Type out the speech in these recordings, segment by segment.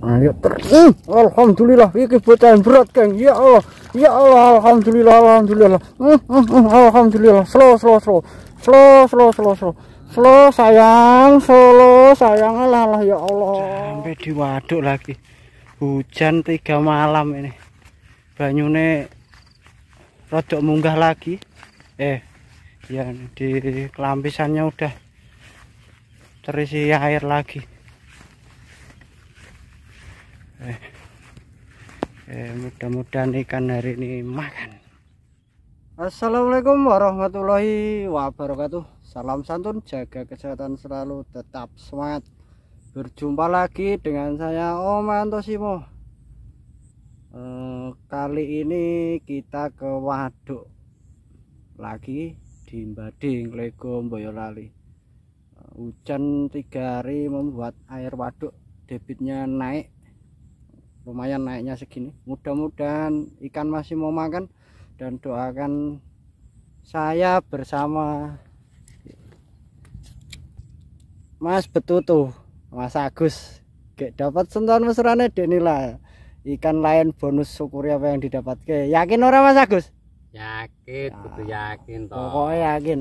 Ayo terus. Alhamdulillah iki bocah yang berat, Kang. Ya Allah. Ya Allah, alhamdulillah, alhamdulillah. Hmm, hmm, hmm, alhamdulillah. Slow, slow, slow. Slow, slow, slow, slow. Slow sayang, slow sayang Allah ya Allah. Sampai di waduk lagi. Hujan tiga malam ini. Banyune rodok munggah lagi. Eh, ya di kelampisannya udah terisi air lagi. Eh, eh mudah-mudahan ikan hari ini makan. Assalamualaikum warahmatullahi wabarakatuh. Salam santun jaga kesehatan selalu tetap semangat. Berjumpa lagi dengan saya Om Antosimo. Eh, kali ini kita ke waduk lagi di Bading Lego Boyolali. Eh, hujan tiga hari membuat air waduk debitnya naik lumayan naiknya segini. Mudah-mudahan ikan masih mau makan dan doakan saya bersama Mas Betutu Mas Agus. Gak dapat sentuhan mesrane denila ikan lain bonus syukur apa yang didapat ke yakin orang Mas Agus? Yakin ya, yakin toh. pokoknya yakin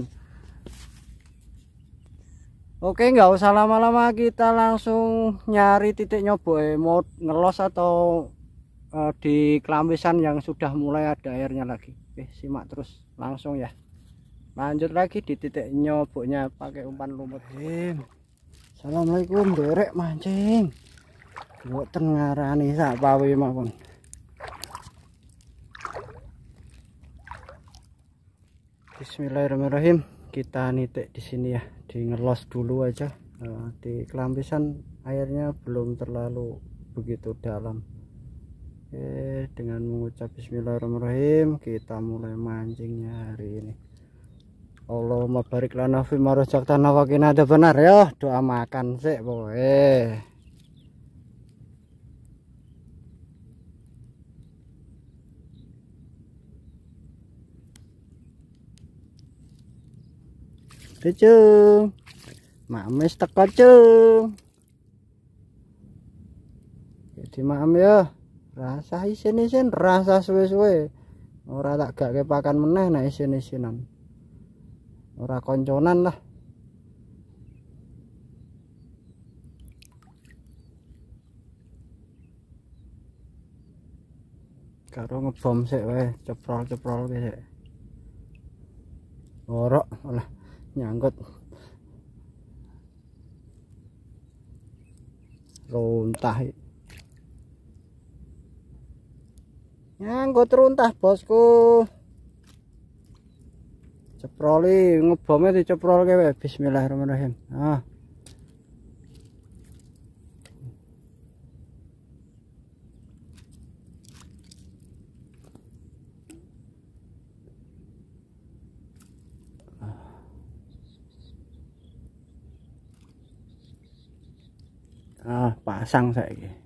Oke nggak usah lama-lama kita langsung nyari titik nyoboy mau ngelos atau uh, di kelampisan yang sudah mulai ada airnya lagi. Oke simak terus langsung ya. Lanjut lagi di titik nyoboknya pakai umpan lumut. Assalamualaikum derek mancing. Buat tengarani sak pawi maupun Bismillahirrahmanirrahim kita nitik di sini ya di ngelos dulu aja. Nah, di kelampisan airnya belum terlalu begitu dalam. Oke dengan mengucap bismillahirrahmanirrahim kita mulai mancingnya hari ini. Allahumma barik lana fi marozaqtana wa ada benar ya doa makan sih boy Tuh cung. Mames teko cung. Jadi mam ya. Rasa isin-isin rasa suwe-suwe. Ora tak gak kepakan meneh nek isin-isinan. Ora konconan lah. karo ngebom sik wae ceprol-ceprol sik orok malah nyangkut. Runtah. Nyangkut runtah bosku. Ceproli ngebomnya diceprol kewe bismillahirrahmanirrahim. Ah ah pasang saya ini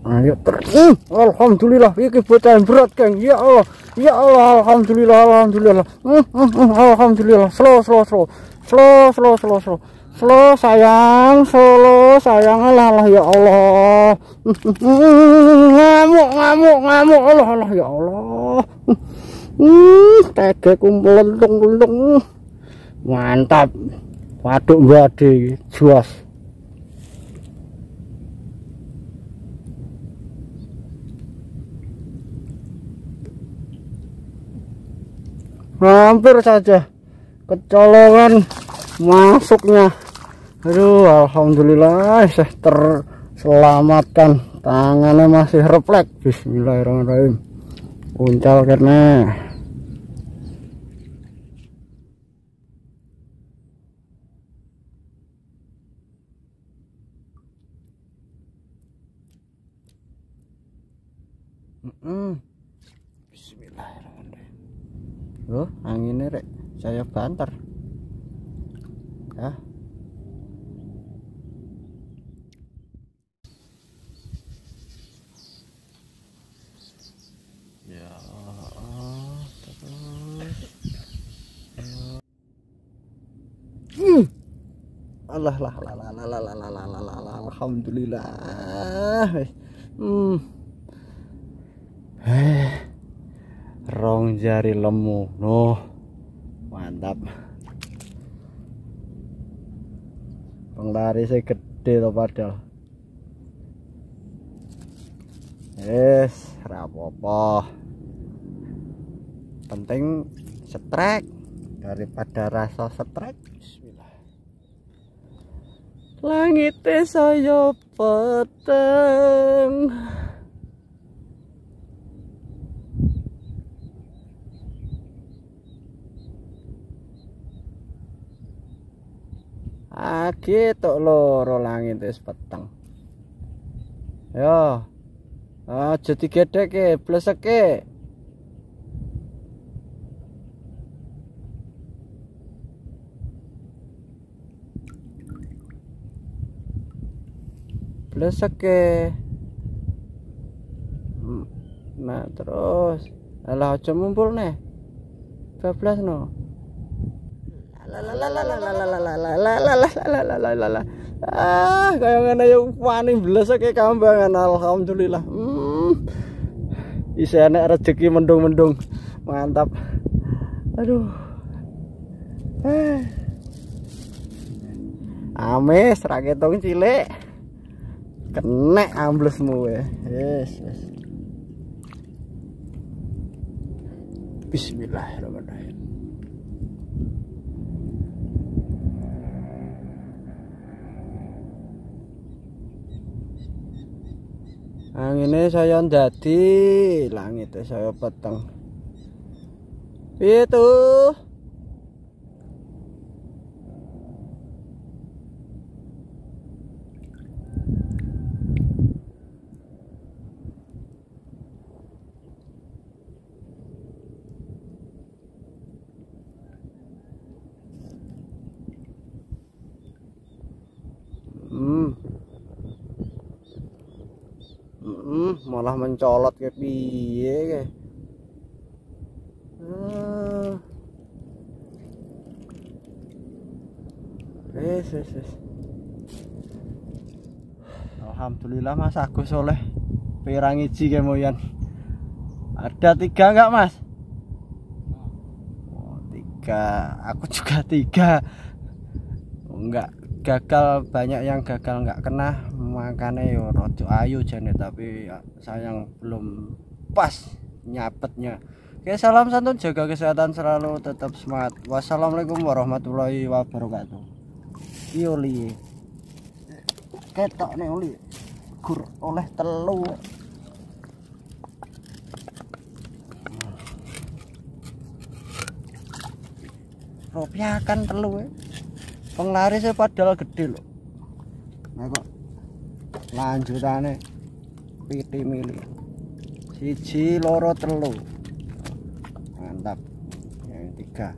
Ayo terus. Alhamdulillah iki bocah berat, Kang. Ya Allah. Ya Allah, alhamdulillah, alhamdulillah. Hmm, hmm, hmm, alhamdulillah. Slow, slow, slow. Slow, slow, slow, slow. Slow sayang, slow sayang Allah, Allah ya Allah. Ngamuk, ngamuk, ngamuk Allah, Allah ya Allah. Hmm, tege kumplentung-lentung. Mantap. Waduk bade juas. Hampir saja kecolongan masuknya. Aduh, alhamdulillah saya terselamatkan. Tangannya masih refleks. Bismillahirrahmanirrahim. Uncal karena Mm Bismillahirrahmanirrahim. Oh, anginnya rek saya banter. Ya. Ya. Hmm. Allah lah lah lah lah lah lah lah lah lah lah lah alhamdulillah hmm eh rong jari lemu. Noh mantap. Penglari saya gede loh padahal. Yes rapopo penting setrek daripada rasa setrek. Bismillah. Langitnya saya peteng Aki tok loro langit wis peteng. Yo. Aja digedheke, bleseke. Bleseke. Hmm, Nah, terus. Alah aja mumpul nih. Bablas no. Ah, kaya ngene yo wani bleseke kambangan alhamdulillah. Hmm. Rezeki mendung-mendung. Mantap. Aduh. Eh. Cilik. Amblesmu. Yes, yes. Bismillahirrahmanirrahim. Angine saya ndadi, langite saya peteng. Piye tuh? Hmm. Hmm, malah mencolot ke piye? Ah. Wes, wes, wes. Alhamdulillah Mas Agus oleh pirang iji kemoyan. Ada tiga enggak Mas? Oh, tiga. Aku juga tiga. Enggak gagal banyak yang gagal nggak kena makanya yo rojo ayu jane tapi ya, sayang belum pas nyapetnya. Oke salam santun jaga kesehatan selalu tetap semangat. Wassalamualaikum warahmatullahi wabarakatuh. Iyo li ketok nih oli gur oleh telu. Rupiah kan telu ya penglarisnya padahal gede loh. Nah kok lanjutannya piti mili. Siji loro telu. Mantap. Yang tiga.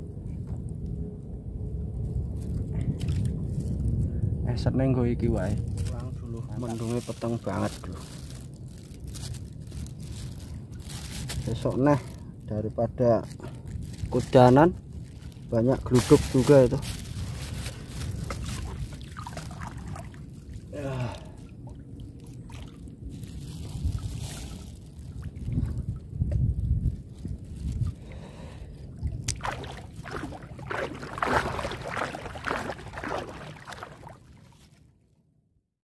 Eh seneng gue iki wae. Mendungnya peteng banget dulu besok nah daripada kudanan banyak geluduk juga itu